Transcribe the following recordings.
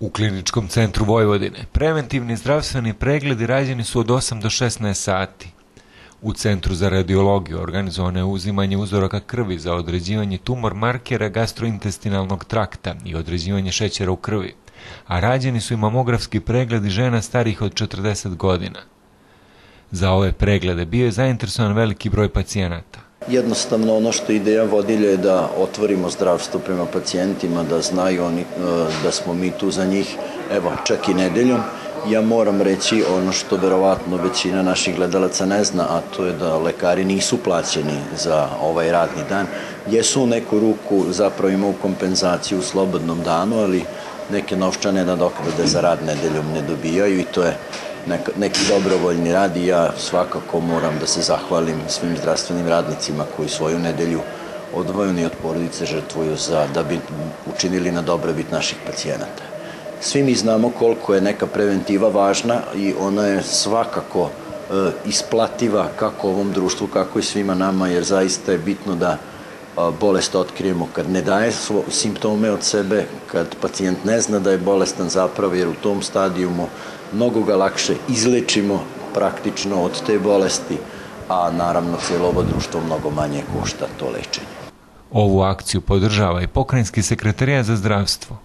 U kliničkom centru Vojvodine preventivni zdravstveni pregledi rađeni su od 8 do 16 sati. U Centru za radiologiju organizovano je uzimanje uzoraka krvi za određivanje tumor markera gastrointestinalnog trakta i određivanje šećera u krvi, a rađeni su i mamografski pregledi žena starih od 40 godina. Za ove preglede bio je zainteresovan veliki broj pacijenata. Jednostavno ono što ideja vodilja je da otvorimo zdravstvo prema pacijentima, da znaju oni e, da smo mi tu za njih, evo čak i nedeljom. Ja moram reći ono što verovatno većina naših gledalaca ne zna, a to je da lekari nisu plaćeni za ovaj radni dan. Jesu u neku ruku zapravo imaju kompenzaciju u slobodnom danu, ali neke novčane nadoknade za rad nedeljom ne dobijaju i to je neka, neki dobrovoljni rad i ja svakako moram da se zahvalim svim zdravstvenim radnicima koji svoju nedelju odvojeni od porodice žrtvuju za, da bi učinili na dobrobit naših pacijenata. Svi mi znamo koliko je neka preventiva važna i ona je svakako e, isplativa kako ovom društvu, kako i svima nama, jer zaista je bitno da bolest otkrijemo kad ne daje simptome od sebe, kad pacijent ne zna da je bolestan zapravo, jer u tom stadijumu mnogo ga lakše izlečimo praktično od te bolesti, a naravno cijelo ovo društvo mnogo manje košta to lečenje. Ovu akciju podržava i pokrajinski sekretarija za zdravstvo.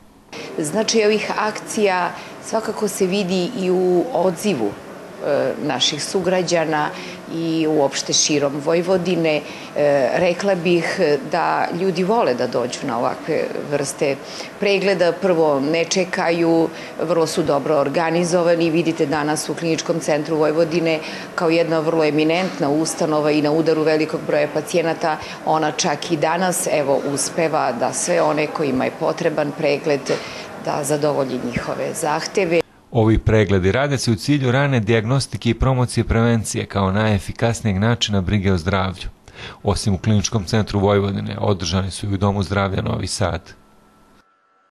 Znači ovih akcija svakako se vidi i u odzivu E, naših sugrađana i uopšte širom Vojvodine. E, rekla bih da ljudi vole da dođu na ovakve vrste pregleda. Prvo, ne čekaju, vrlo su dobro organizovani. Vidite danas u Kliničkom centru Vojvodine kao jedna vrlo eminentna ustanova i na udaru velikog broja pacijenata. Ona čak i danas, evo, uspeva da sve one kojima je potreban pregled da zadovolji njihove zahteve. Ovi pregledi rade se u cilju rane diagnostike i promocije prevencije kao najefikasnijeg načina brige o zdravlju. Osim u Kliničkom centru Vojvodine, održani su i u Domu zdravlja Novi Sad.